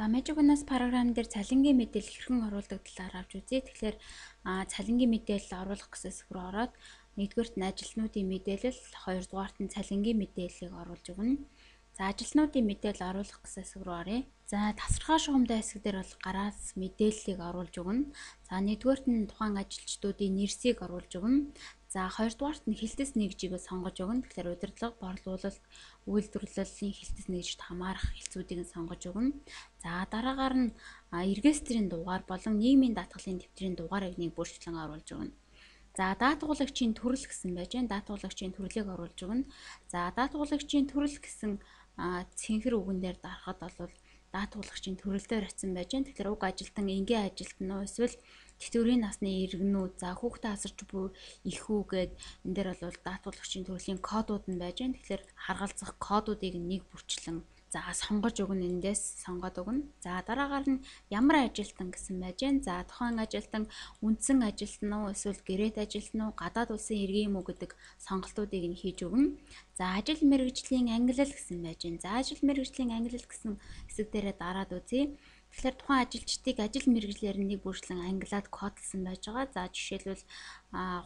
За Magic-наас програм дээр цалингийн мэдээлэл хэрхэн оруулдаг талаар авч үзье. Тэгэхээр цалингийн мэдээлэл оруулах гэсэн хэсэг рүү ороод нэгдүгээрт нь ажилтнуудын мэдээлэл, хоёрдугаарт нь цалингийн мэдээллийг оруулж өгнө. За ажилтнуудын мэдээлэл оруулах гэсэн хэсэг рүү оръё. За тасархаа шугамдаа хэсэг дээр бол гараас мэдээллийг оруулж өгнө. За нэгдүгээрт нь тухайн ажилчдуудын нэрсийг оруулж өгнө. За хоёрдугаарт нь хилтэс нэгжийг сонгож өгнө. Тэгэхээр удирдлага, борлуулалт, үйлдвэрлэлийн хилтэс нэгжид хамаарах хилцүүдийг сонгож өгнө. За дараагаар нь эргээстрийн дугаар болон нийгмийн даатгалын дэвтрийн дугаарыг нэг бүрчлэн оруулж өгнө. За даатгуулагчийн төрөл гэсэн байж байна. Даатгуулагчийн төрлийг оруулж өгнө. За даатгуулагчийн төрөл гэсэн цэнхэр үгэн дээр дарахад бол даатгуулагчийн төрөлдөр очисон байж байна. Тэгэхээр уг ажилтан энгийн ажилтан уу эсвэл тэтгэврийн насны иргэнүүд за хүүхдээ асарч буй их үү гэд энэ дээр бол даатгуулагчийн төрлийн кодууд нь байж байна. Тэгэхээр харгалзах кодуудыг нэг бүрчлэн За сонгож өгнө эндээс сонгоод өгнө. За дараагаар нь ямар ажилтан гэсэн байж гэн. За тухайн ажилтан үндсэн ажилтан уу эсвэл гэрээт ажилтан уу гадаад улсын иргэн юм уу гэдэг сонголтуудыг нь хийж өгнө. За ажил мэргэжлийн ангилал гэсэн байж гэн. За ажил мэргэжлийн ангилал гэсэн хэсэг дээрээ дараад үзье. Тэгэхээр тухайн ажилчдыг ажил мэргэжлэр нэг бүрчлэн ангилаад кодлсон байж байгаа. За жишээлбэл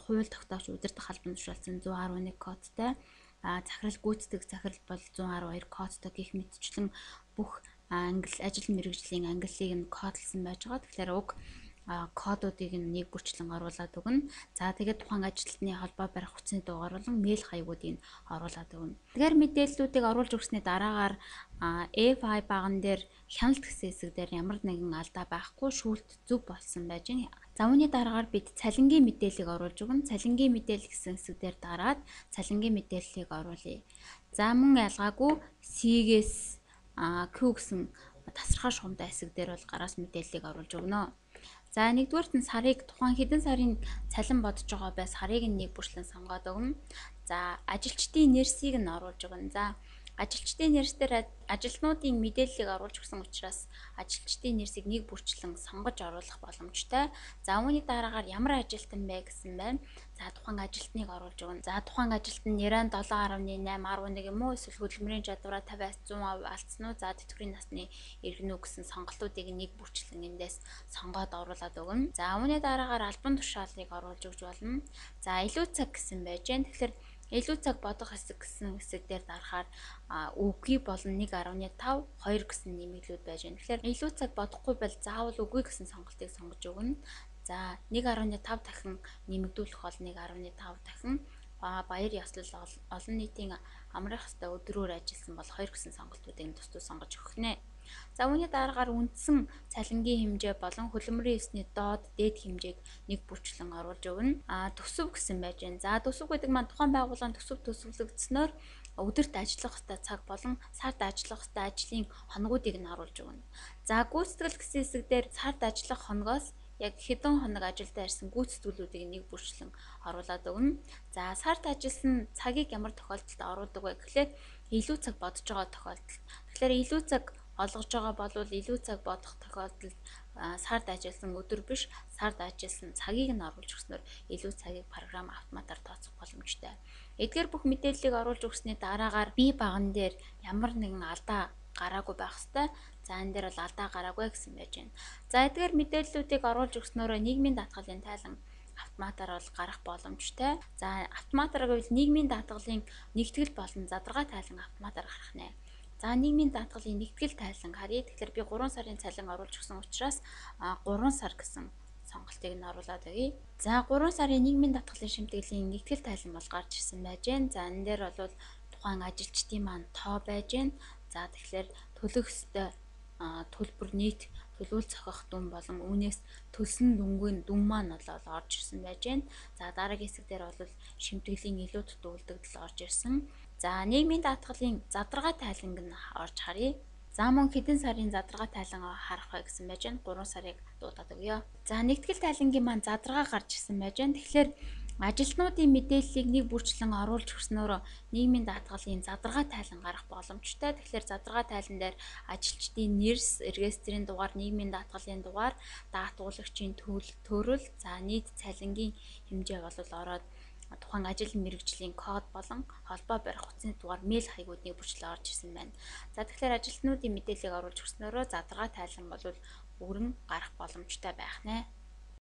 хууль тогтоогч удирдах албан тушаалсан 111 кодтай захирал гүйцэтгэх захирал бол 112 кодтой гих мэтчлэн бүх англи ажил мэргэжлийн англиг нь кодлсон байж байгаа. Тэгэхээр уг кодуудыг нэг бүрчлэн оруулаад өгнө. За тэгээд тухайн ажилтны холбоо барих хүчний дугаар болон мэйл хаягуудыг оруулаад өгнө. Тэгэхээр мэдээллүүдийг оруулж өгснээ дараагаар F5 баган дээр хяналт гэсэн хэсэг дээр ямар нэгэн алдаа байхгүй шүүлт зөв болсон байж байна. За үүний дараагаар бид цалингийн мэдээллийг оруулж өгнө. Цалингийн мэдээлэл гэсэн хэсэг дээр дараад цалингийн мэдээллийг оруулъя. За мөн ялгаагүй C-гээс Q гэсэн тасархаа шугамтай хэсэг дээр бол гараас мэдээллийг оруулж өгнө. За нэгдүгээрт нь сарыг тухайн хэдэн сарын цалин бодож байгаа бай сарыг нэг бүрчлэн сонгоод өгнө. За ажилчдын нэрсийг нь оруулж өгнө. За ажилчдын нэрсээр ажилтнуудын мэдээллийг оруулж өгсөн учраас ажилчдын нэрсийг нэг бүрчлэн сонгож оруулах боломжтой. За үүний дараагаар ямар ажилтан бэ гэсэн байна. За тухайн ажилтныг оруулж өгнө. За тухайн ажилтан нэрэн 7.8 11 юм уу эсвэл хөдөлмөрийн чадвараа 50-аас 100% алдсан уу? За тэтгэврийн насны иргэнүү гэсэн сонголтуудыг нэг бүрчлэн эндээс сонгоод оруулаад өгнө. За үүний дараагаар албан тушаалыг оруулж өгч болно. За илүү цаг гэсэн байж гэн. Тэгэхээр илүү цаг бодох хэсэг гэсэн хэсэг дээр дарахаар үгүй болон 1.5 2 гэсэн нэмэлтүүд байж байна. Тэгэхээр илүү цаг бодохгүй бол заавал үгүй гэсэн сонголтыг сонгож өгнө. За 1.5 дахин нэмэгдүүлэх бол 1.5 дахин баяр ёслол олон нийтийн амрах хэвээр өдрөөр ажилласан бол 2 гэсэн сонголтуудыг тус тус сонгож өгөх нэ. За үүний дараагаар үндсэн цалингийн хэмжээ болон хөлбөмбөрийн эсний доод дээд хэмжээг нэг бүрчлэн оруулж өгнө. А төсөв гэсэн байж байна. За төсөв гэдэг маань тухайн байгууллагын төсөв төсвөлөгдснөөр өдөрт ажиллах хэвээр цаг болон сард ажиллах хэвээр ажлын хоногуудыг нь оруулж өгнө. За гүйцэтгэл гэсэн хэсэг дээр сард ажиллах хоногоос яг хэдэн хоног ажилдаа ирсэн гүйцэтгүүлүүдийг нэг бүрчлэн оруулаад өгнө. За сард ажилласан цагийг ямар тохиолдолд оруулдаг вэ гэхлээр илүү цаг бодож байгаа тохиолдолд. Тэгэхээр илүү цаг олгож байгаа бол илүү цаг бодох тохиолдолд сард ажилласан өдөр биш сард ажилласан цагийг нь оруулж өгснөөр илүү цагийг програм автоматар тооцох боломжтой. Эдгээр бүх мэдээллийг оруулж өгсөний дараагаар би баган дээр ямар нэгэн алдаа гараагүй байх хэвээр. За энэ дээр бол алдаа гараагүй гэсэн байж байна. За эдгээр мэдээллүүдийг оруулж өгснөөрөө нийгмийн даатгалын тайлан автоматар бол гарах боломжтой. За автоматар гэвэл нийгмийн даатгалын нэгтгэл болон задрагаа тайлан автоматар гарах нэ. За нийгмийн даатгалын нэгтгэл тайлан харъя. Тэгэхээр би 3 сарын цалин оруулж өгсөн учраас 3 сар гэсэн сонголтыг нь оруулаад өгье. За 3 сарын нийгмийн даатгалын шимтгэлийн нэгтгэл тайлан бол гарч ирсэн байж гэн. За энэ дээр бол тухайн ажилчдын маань тоо байж гэн. За тэгэхээр төлөх ёстой төлбөр нийт төлөвлөл зохих дүн болон үүнээс төлсөн дүнгийн дүн маань бол орж ирсэн байж байна. За дараагийн хэсэг дээр бол шимтгэлийн илүү дутуу үлдэгдэл орж ирсэн. За нийгмийн даатгалын задрагаа тайланг нь орж харъя. За мөн хэдэн сарын задрагаа тайлан харах вэ гэсэн байж байна. 3 сарыг дуудаад өгье. За нэгтгэл тайлангийн маань задрагаа гарч ирсэн байж байна. Тэгэхээр ажилтнуудын мэдээллийг нэг бүрчлэн оруулж өгснөөр нийгмийн даатгалын задрагаа тайлан гарах боломжтой. Тэгэхээр задрагаа тайлан дээр ажилчдын нэрс, регистрийн дугаар, нийгмийн даатгалын дугаар, даатгуулагчийн төрөл, за нийт цалингийн хэмжээ бол ороод тухайн ажил мэргэжлийн код болон холбоо барих утасны дугаар мэйл хаягуудыг бүрчлээ орж ирсэн байна. За тэгэхээр ажилтнуудын мэдээллийг оруулж өгснөөрөө задрагаа тайлан бол бүрэн гарах боломжтой байх нэ.